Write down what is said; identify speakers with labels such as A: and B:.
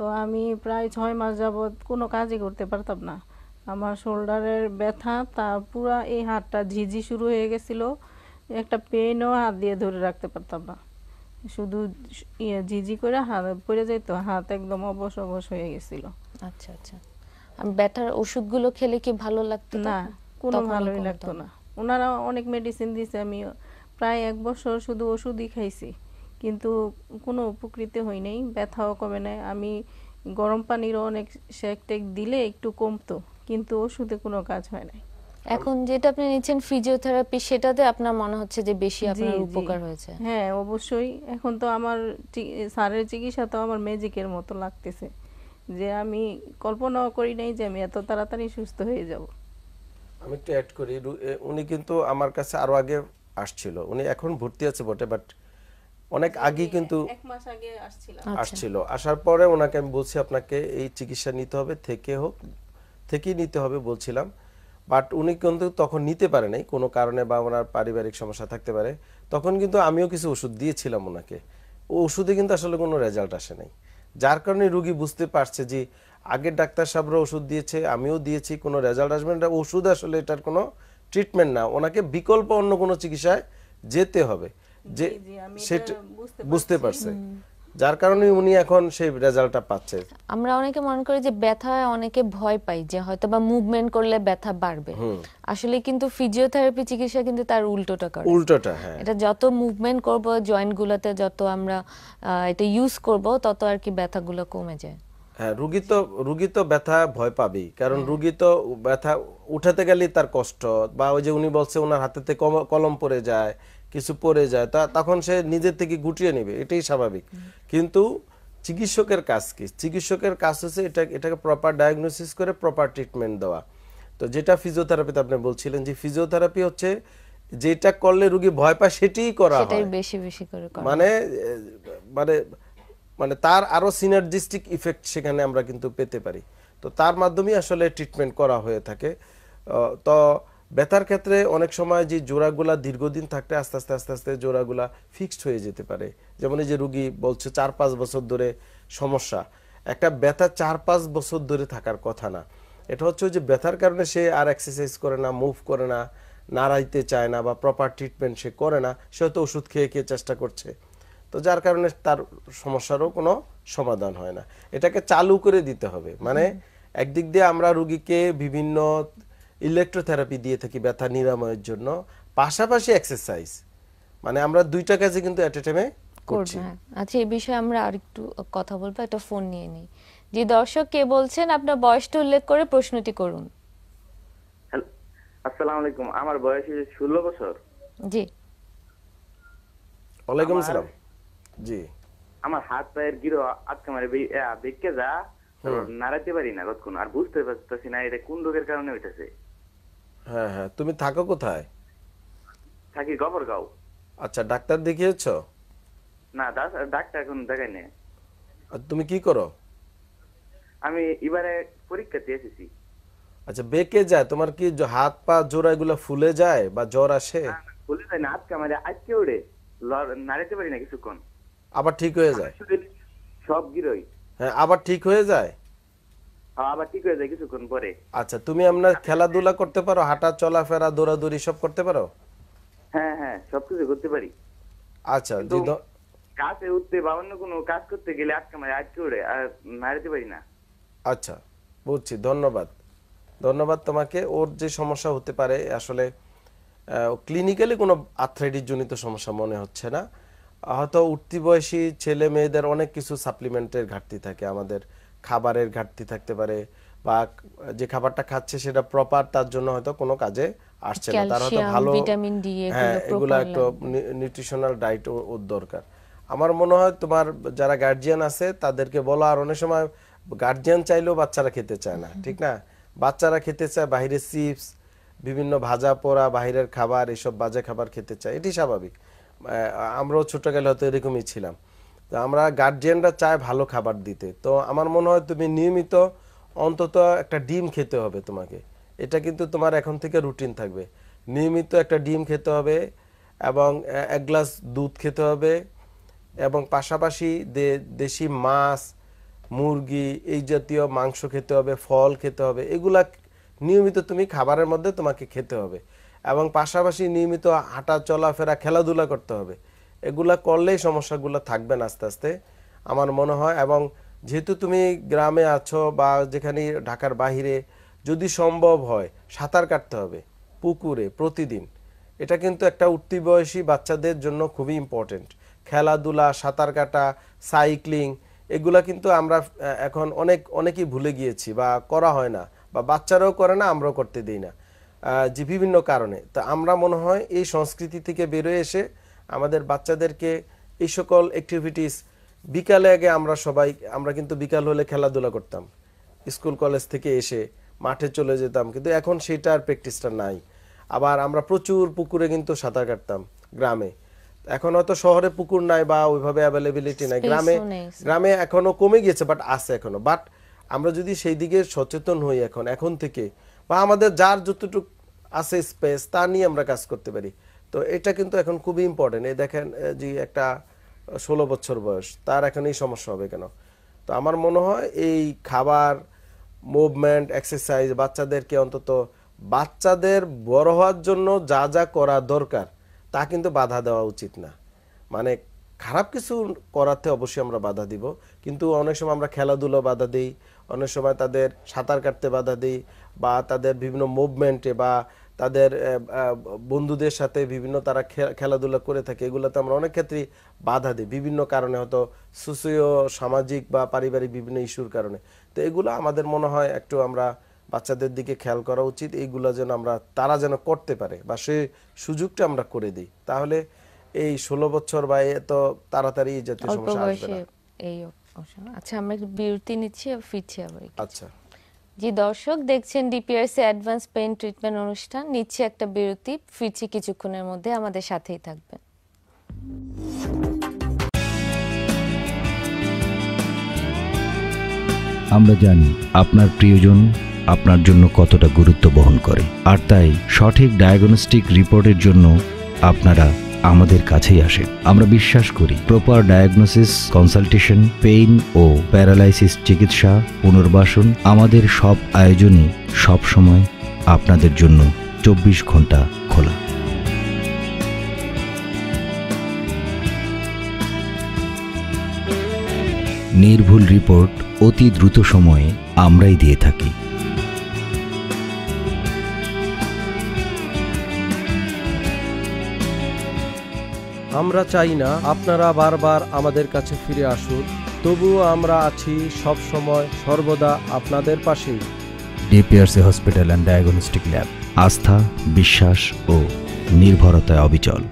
A: তো আমি প্রায় ছয় মাস যাবৎ কোনো কাজই করতে পারতাম না। আমার শোল্ডারের ব্যথা তা পুরা এই হাতটা ঝিঝি শুরু হয়ে গেছিল। একটা পেনও হাত দিয়ে ধরে রাখতে পারতাম না। শুধু ইয়ে ঝিঝি করে হাত পড়ে যেত হাত একদম অবশ অবশ হয়ে গেছিল।
B: আচ্ছা আচ্ছা। আর ব্যথার ওষুধগুলো খেলে কি ভালো লাগতো
A: না কোনো ভালোই লাগতো না। ওনারা অনেক মেডিসিন দিয়েছে আমি প্রায় এক বছর শুধু ওষুধই খাইছি। কিন্তু কোনো উপকৃত হই নাই ব্যথাও কমে নাই। আমি গরম পানিরও অনেক সেক টেক দিলে একটু কমতো কিন্তু ওষুধে কোনো কাজ হয় নাই।
B: এখন যেটা আপনি নিচ্ছেন ফিজিওথেরাপি সেটাতে আপনার মনে হচ্ছে যে বেশি আপনার উপকার হয়েছে।
A: হ্যাঁ অবশ্যই। এখন তো আমার স্যারের চিকিৎসা তো আমার ম্যাজিকের মতো লাগতেছে যে আমি কল্পনাও করি নাই যে আমি এত তাড়াতাড়ি সুস্থ হয়ে যাব।
C: আমি একটু অ্যাড করি উনি কিন্তু আমার কাছে আরও আগে আসছিল। উনি এখন ভর্তি আছে বটে বাট অনেক আগেই কিন্তু
A: এক মাস আগে আসছিলাম
B: আচ্ছা।
C: আসছিল। আসার পরে ওনাকে আমি বলছি আপনাকে এই চিকিৎসা নিতে হবে থেকে হোক থেকেই নিতে হবে বলছিলাম। বাট উনি কিন্তু তখন নিতে পারে নাই কোনো কারণে বা ওনার পারিবারিক সমস্যা থাকতে পারে। তখন কিন্তু আমিও কিছু ওষুধ দিয়েছিলাম ওনাকে। ও ওষুধে কিন্তু আসলে কোনো রেজাল্ট আসে নাই। যার কারণে রুগী বুঝতে পারছে যে আগের ডাক্তার সাহেবরা ওষুধ দিয়েছে আমিও দিয়েছি কোনো রেজাল্ট আসবে না। ওষুধ আসলে এটার কোনো ট্রিটমেন্ট না। ওনাকে বিকল্প অন্য কোনো চিকিৎসায় যেতে হবে। যে সেটা
A: বুঝতে
C: বুঝতে পারছে। যার কারণে উনি এখন সেই রেজাল্টটা পাচ্ছে।
B: আমরা অনেকে মনে করি যে ব্যথায় অনেকে ভয় পাই যে হয়তো বা মুভমেন্ট করলে ব্যথা বাড়বে। আসলে কিন্তু ফিজিওথেরাপি চিকিৎসা কিন্তু তার উল্টোটা করে।
C: উল্টোটা হ্যাঁ।
B: এটা যত মুভমেন্ট করব জয়েন্ট গুলোতে যত আমরা এটা ইউজ করব তত আর কি ব্যথাগুলো কমে যায়।
C: হ্যাঁ রুগী তো রুগী তো ব্যথা ভয় পাবেই। কারণ রুগী তো ব্যথা উঠাতে গেলেই তার কষ্ট বা ওই যে উনি বলছে ওনার হাতেতে কলম পড়ে যায় কিছু পড়ে যায় তা তখন সে নিজের থেকে গুটিয়ে নেবে এটাই স্বাভাবিক। কিন্তু চিকিৎসকের কাজ কি? চিকিৎসকের কাজ হচ্ছে এটা এটাকে প্রপার ডায়াগনোসিস করে প্রপার ট্রিটমেন্ট দেওয়া। তো যেটা ফিজিওথেরাপিতে আপনি বলছিলেন যে ফিজিওথেরাপি হচ্ছে যেটা করলে রুগী ভয় পায় সেটাই করা হয়।
B: বেশি বেশি করে
C: মানে মানে মানে তার আরও সিনার্জিস্টিক ইফেক্ট সেখানে আমরা কিন্তু পেতে পারি। তো তার মাধ্যমেই আসলে ট্রিটমেন্ট করা হয়ে থাকে। তো ব্যথার ক্ষেত্রে অনেক সময় যে জোড়াগুলা দীর্ঘদিন থাকতে আস্তে আস্তে আস্তে আস্তে জোড়াগুলা ফিক্সড হয়ে যেতে পারে। যেমন এই যে রুগী বলছে চার পাঁচ বছর ধরে সমস্যা। একটা ব্যথা চার পাঁচ বছর ধরে থাকার কথা না। এটা হচ্ছে যে ব্যথার কারণে সে আর এক্সারসাইজ করে না মুভ করে না নাড়াইতে চায় না বা প্রপার ট্রিটমেন্ট সে করে না সে হয়তো ওষুধ খেয়ে খেয়ে চেষ্টা করছে। তো যার কারণে তার সমস্যারও কোনো সমাধান হয় না। এটাকে চালু করে দিতে হবে। মানে একদিক দিয়ে আমরা রুগীকে বিভিন্ন ইলেকট্রোথেরাপি দিয়ে থাকি ব্যথা নিরাময়ের জন্য। পাশাপাশি এক্সারসাইজ মানে আমরা দুইটা কাজে কিন্তু অ্যাট এ টাইমে করছি।
B: হ্যাঁ। আচ্ছা এই বিষয়ে আমরা আরেকটু কথা বলব একটা ফোন নিয়ে নিই। জি দর্শক কে বলছেন আপনার বয়সটা উল্লেখ করে প্রশ্নটি করুন।
D: আসসালামু আলাইকুম। আমার বয়স হচ্ছে ষোলো বছর।
B: জি।
C: ওয়ালাইকুম আসসালাম। জি।
D: আমার হাত পায়ের গিরো আটকে মারে বেঁকে যা নাড়াতে পারি না কতক্ষণ আর বুঝতে পারতেছি না এটা কোন রোগের কারণে হইতেছে।
C: হ্যাঁ হ্যাঁ। তুমি থাকো কোথায়?
D: থাকি গবরগাঁও।
C: আচ্ছা ডাক্তার দেখিয়েছো?
D: না ডাক্তার এখন দেখাই নেই।
C: আর তুমি কি করো?
D: আমি এবারে পরীক্ষাতে এসেছি।
C: আচ্ছা বেঁকে যায়? তোমার কি হাত পা জোড়া এগুলো ফুলে যায় বা জ্বর আসে?
D: বলে যায় না। আটকে মারে আটকে ওড়ে নাড়াতে পারি না কিছুক্ষণ।
C: আবার ঠিক হয়ে যায়?
D: সব গিরোই।
C: হ্যাঁ আবার ঠিক হয়ে যায়?
D: আবার ঠিক হয়ে যায় কিছুক্ষণ পরে।
C: আচ্ছা তুমি আপনার খেলাধুলা করতে পারো হাঁটা চলাফেরা দৌড়াদৌড়ি সব করতে পারো?
D: হ্যাঁ হ্যাঁ সবকিছু করতে পারি।
C: আচ্ছা
D: উঠতে বা অন্য কোনো কাজ করতে গেলে আটকে মারে আটকে ওড়ে আর নাড়াতে পারি না।
C: আচ্ছা বুঝছি ধন্যবাদ। ধন্যবাদ তোমাকে। ওর যে সমস্যা হতে পারে আসলে ক্লিনিক্যালি কোনো আর্থ্রাইটিস জনিত সমস্যা মনে হচ্ছে না। হয়তো উঠতি বয়সী ছেলে মেয়েদের অনেক কিছু সাপ্লিমেন্টের ঘাটতি থাকে আমাদের খাবারের ঘাটতি থাকতে পারে বা যে খাবারটা খাচ্ছে সেটা প্রপার তার জন্য হয়তো কোনো কাজে আসছে না। তার হয়তো ভালো
B: ভিটামিন ডি এগুলো
C: হ্যাঁ এগুলো একটু নিউট্রিশনাল ডায়েট ওর দরকার। আমার মনে হয় তোমার যারা গার্জিয়ান আছে তাদেরকে বলো আর অনেক সময় গার্জিয়ান চাইলেও বাচ্চারা খেতে চায় না ঠিক না? বাচ্চারা খেতে চায় বাইরে চিপস বিভিন্ন ভাজা পোড়া বাইরের খাবার এসব বাজে খাবার খেতে চায় এটি স্বাভাবিক। আমরাও ছোটকালে হয়তো এরকমই ছিলাম। তো আমরা গার্জিয়ানরা চায় ভালো খাবার দিতে। তো আমার মনে হয় তুমি নিয়মিত অন্তত একটা ডিম খেতে হবে তোমাকে। এটা কিন্তু তোমার এখন থেকে রুটিন থাকবে। নিয়মিত একটা ডিম খেতে হবে এবং এক গ্লাস দুধ খেতে হবে এবং পাশাপাশি দেশি মাছ, মুরগি, এই জাতীয় মাংস খেতে হবে, ফল খেতে হবে, এগুলা নিয়মিত তুমি খাবারের মধ্যে তোমাকে খেতে হবে। এবং পাশাপাশি নিয়মিত হাঁটা চলাফেরা, খেলাধুলা করতে হবে। এগুলা করলেই সমস্যাগুলো থাকবে না আস্তে আস্তে, আমার মনে হয়। এবং যেহেতু তুমি গ্রামে আছো বা যেখানে ঢাকার বাহিরে, যদি সম্ভব হয় সাঁতার কাটতে হবে পুকুরে প্রতিদিন। এটা কিন্তু একটা উঠতি বয়সী বাচ্চাদের জন্য খুবই ইম্পর্টেন্ট খেলাধুলা, সাঁতার কাটা সাইক্লিং এগুলা কিন্তু আমরা এখন অনেক, অনেকেই ভুলে গিয়েছি বা করা হয় না বা বাচ্চারাও করে না, আমরাও করতে দিই না। যে বিভিন্ন কারণে। তা আমরা মনে হয় এই সংস্কৃতি থেকে বেরোয় এসে আমাদের বাচ্চাদেরকে এই সকল অ্যাক্টিভিটিস বিকালে আগে আমরা সবাই আমরা কিন্তু বিকাল হলে খেলাধুলা করতাম। স্কুল কলেজ থেকে এসে মাঠে চলে যেতাম কিন্তু এখন সেটার প্র্যাকটিসটা নাই। আবার আমরা প্রচুর পুকুরে কিন্তু সাঁতার কাটতাম গ্রামে। এখন হয়তো শহরে পুকুর নাই বা ওইভাবে অ্যাভেলেবিলিটি নাই। গ্রামে গ্রামে এখনও কমে গিয়েছে বাট আছে এখনও। বাট আমরা যদি সেই দিকে সচেতন হই এখন এখন থেকে বা আমাদের যার যতটুকু আছে স্পেস তা নিয়ে আমরা কাজ করতে পারি। তো এটা কিন্তু এখন খুবই ইম্পর্টেন্ট এই দেখেন যে একটা ষোলো বছর বয়স, তার এখন এই সমস্যা হবে কেন? তো আমার মনে হয় এই খাবার মুভমেন্ট এক্সারসাইজ বাচ্চাদেরকে অন্তত, বাচ্চাদের বড় হওয়ার জন্য যা যা করা দরকার, তা কিন্তু বাধা দেওয়া উচিত না। মানে খারাপ কিছু করাতে অবশ্যই আমরা বাধা দিব, কিন্তু অনেক সময় আমরা খেলাধুলো বাধা দিই, অনেক সময় তাদের সাঁতার কাটতে বাধা দিই, বা তাদের বিভিন্ন মুভমেন্টে বা তাদের বন্ধুদের সাথে বিভিন্ন তারা খেলাধুলা করে থাকে এগুলোতে আমরা অনেক ক্ষেত্রেই বাধা দিই। বিভিন্ন কারণে হয়তো সোশিও সামাজিক বা পারিবারিক বিভিন্ন ইস্যুর কারণে। তো এগুলো আমাদের মনে হয় একটু আমরা বাচ্চাদের দিকে খেয়াল করা উচিত এইগুলো যেন আমরা তারা যেন করতে পারে বা সেই সুযোগটা আমরা করে দিই। তাহলে এই ষোলো বছর বা এত তাড়াতাড়ি এই জাতীয় সমস্যা আসবে না।
B: আচ্ছা আমরা বিরতি নিচ্ছি ফিরছি আবার
C: আচ্ছা।
B: জি, দর্শক, দেখছেন ডিপিআরসি অ্যাডভান্স পেইন ট্রিটমেন্ট অনুষ্ঠান। নিচ্ছে একটা বিরতি, ফিরছি কিছুক্ষণের মধ্যে, আমাদের সাথেই থাকবেন।
E: আমরা জানি আপনার প্রিয়জন আপনার জন্য কতটা গুরুত্ব বহন করে, আর তাই সঠিক ডায়াগনস্টিক রিপোর্টের জন্য আপনারা আমাদের কাছেই আসে। আমরা বিশ্বাস করি প্রপার ডায়াগনোসিস কনসালটেশন পেইন ও প্যারালাইসিস চিকিৎসা, পুনর্বাসন আমাদের সব আয়োজনই সব সময় আপনাদের জন্য চব্বিশ ঘণ্টা খোলা। নির্ভুল রিপোর্ট অতি দ্রুত সময়ে আমরাই দিয়ে থাকি।
F: আমরা চাই না আপনারা বারবার আমাদের কাছে ফিরে আসুন, তবুও আমরা আছি সব সময় সর্বদা আপনাদের পাশেই।
E: DPRC hospital and diagnostic lab, আস্থা, বিশ্বাস ও নির্ভরতায় অবিচল।